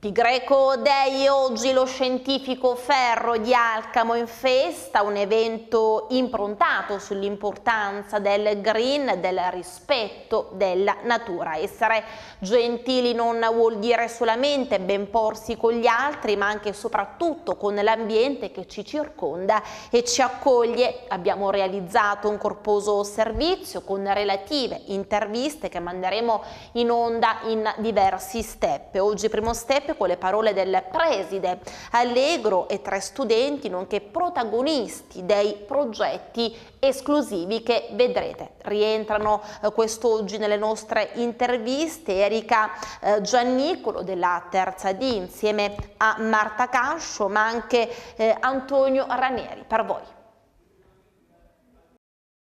Pi Greco Dei oggi lo scientifico ferro di Alcamo in festa, un evento improntato sull'importanza del green, del rispetto della natura. Essere gentili non vuol dire solamente ben porsi con gli altri, ma anche e soprattutto con l'ambiente che ci circonda e ci accoglie. Abbiamo realizzato un corposo servizio con relative interviste che manderemo in onda in diversi step. Oggi primo step con le parole del preside Allegro e tre studenti nonché protagonisti dei progetti esclusivi che vedrete. Rientrano eh, quest'oggi nelle nostre interviste Erika eh, Giannicolo della Terza D insieme a Marta Cascio ma anche eh, Antonio Ranieri per voi.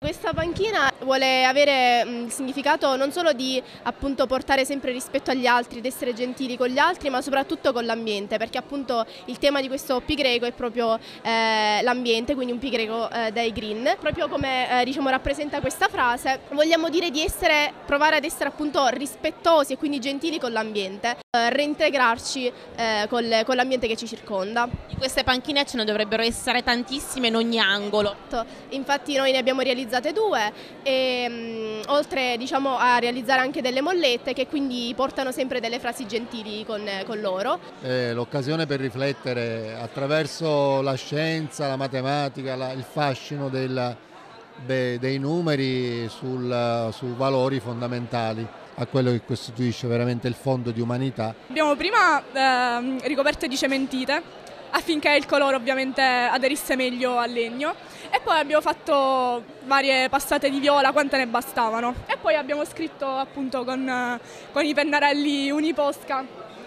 Questa panchina vuole avere il significato non solo di appunto, portare sempre rispetto agli altri, ed essere gentili con gli altri, ma soprattutto con l'ambiente, perché appunto il tema di questo pi greco è proprio eh, l'ambiente, quindi un pi greco eh, dai green. Proprio come eh, diciamo, rappresenta questa frase, vogliamo dire di essere, provare ad essere appunto rispettosi e quindi gentili con l'ambiente, reintegrarci eh, col, con l'ambiente che ci circonda. Di queste panchine ce ne dovrebbero essere tantissime in ogni angolo. Infatti noi ne abbiamo realizzate due e mh, oltre diciamo, a realizzare anche delle mollette che quindi portano sempre delle frasi gentili con, con loro. È l'occasione per riflettere attraverso la scienza, la matematica, la, il fascino della, de, dei numeri sul, su valori fondamentali a quello che costituisce veramente il fondo di umanità. Abbiamo prima eh, ricoperte di cementite affinché il colore ovviamente aderisse meglio al legno e poi abbiamo fatto varie passate di viola quante ne bastavano e poi abbiamo scritto appunto con, con i pennarelli Uniposca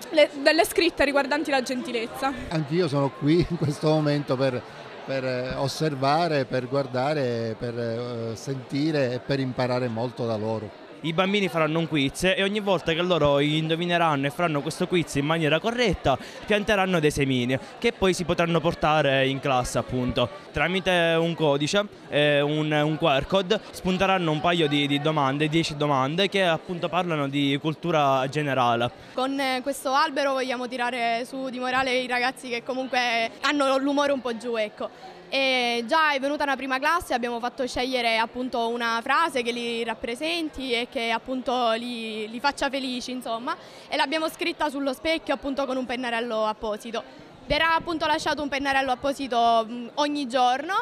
le, delle scritte riguardanti la gentilezza. Anch'io sono qui in questo momento per, per osservare, per guardare, per uh, sentire e per imparare molto da loro i bambini faranno un quiz e ogni volta che loro indovineranno e faranno questo quiz in maniera corretta pianteranno dei semini che poi si potranno portare in classe appunto. Tramite un codice eh, un, un, QR code spunteranno un paio di, di domande 10 domande che appunto parlano di cultura generale. Con eh, questo albero vogliamo tirare su di morale i ragazzi che comunque hanno l'umore un po' giù ecco. E già è venuta una prima classe, abbiamo fatto scegliere appunto una frase che li rappresenti e che appunto li, li faccia felici insomma e l'abbiamo scritta sullo specchio appunto con un pennarello apposito. Verrà appunto lasciato un pennarello apposito ogni giorno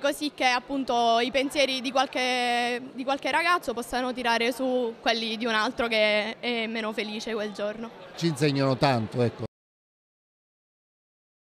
così che appunto i pensieri di qualche, di qualche ragazzo possano tirare su quelli di un altro che è meno felice quel giorno. Ci insegnano tanto, ecco,